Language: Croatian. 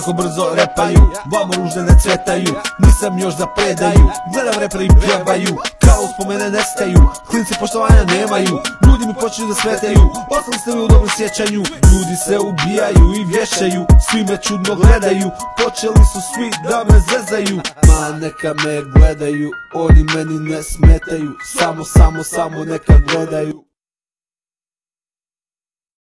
Toliko brzo repaju, vamo ružne ne cvetaju Nisam još za predaju, gledam repere i pjevaju Kao spomene nestaju, klinci poštovanja nemaju Ljudi mi počinju da smetaju, ostali ste mi u dobrom sjećanju Ljudi se ubijaju i vješaju, svi me čudno gledaju Počeli su svi da me zezaju. Ma neka me gledaju, oni meni ne smetaju Samo, samo, samo neka gledaju.